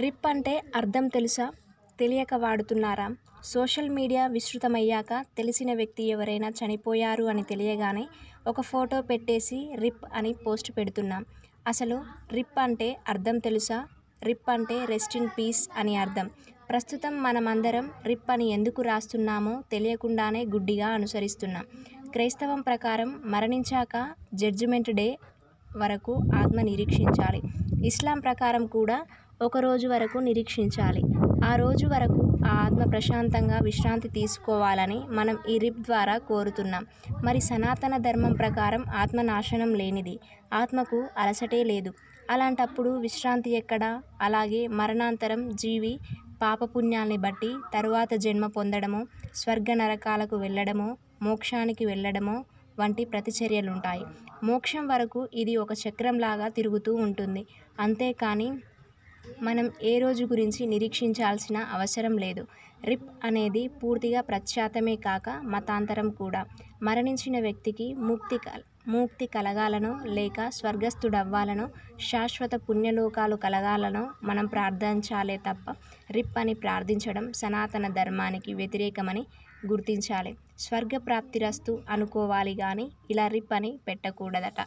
రిప్ అంటే అర్థం తెలుసా? తెలియక వాడుతున్నారా? సోషల్ మీడియా విస్తృతమయ్యాక తెలిసిన వ్యక్తి ఎవరైనా చనిపోయారు అని తెలియగానే ఒక ఫోటో పెట్టేసి రిప్ అని పోస్ట్ పెడుతున్నాం. అసలు రిప్ అంటే అర్థం తెలుసా? రిప్ అంటే రెస్ట్ ఇన్ పీస్ అని అర్థం. ప్రస్తుతం మనమందరం రిప్ అని ఎందుకు రాస్తున్నామో తెలియకుండానే గుడ్డిగా అనుసరిస్తున్నాం. క్రైస్తవం ప్రకారం మరణించాక జడ్జిమెంట్ డే వరకు ఆత్మ నిరీక్షించాలి. ఇస్లాం ప్రకారం కూడా ఒక రోజు వరకు నిరీక్షించాలి. ఆ రోజు వరకు ఆ ఆత్మ ప్రశాంతంగా విశ్రాంతి తీసుకోవాలని మనం ఈ రిప్ ద్వారా కోరుతున్నాం. మరి సనాతన ధర్మం ప్రకారం ఆత్మ నాశనం లేనిది ఆత్మకు అలసటే లేదు. అలాంటప్పుడు విశ్రాంతి ఎక్కడా? అలాగే మరణాంతరం జీవి పాపపుణ్యాల్ని బట్టి తరువాత జన్మ పొందడము స్వర్గ నరకాలకు వెళ్ళడమో మోక్షానికి వెళ్ళడమో వంటి ప్రతిచర్యలుంటాయి. మోక్షం వరకు ఇది ఒక చక్రంలాగా తిరుగుతూ ఉంటుంది. అంతేకాని మనం ఏ రోజు గురించి నిరీక్షించాల్సిన అవసరం లేదు. రిప్ అనేది పూర్తిగా ప్రఖ్యాతమే కాక మతాంతరం కూడా. మరణించిన వ్యక్తికి ముక్తి కల ముక్తి కలగాలనో లేక స్వర్గస్థుడవ్వాలనో శాశ్వత పుణ్యలోకాలు కలగాలనో మనం ప్రార్థించాలే తప్ప రిప్ అని ప్రార్థించడం సనాతన ధర్మానికి వ్యతిరేకమని గుర్తించాలి. స్వర్గ ప్రాప్తిరస్తు అనుకోవాలి కానీ ఇలా రిప్ అని పెట్టకూడదట.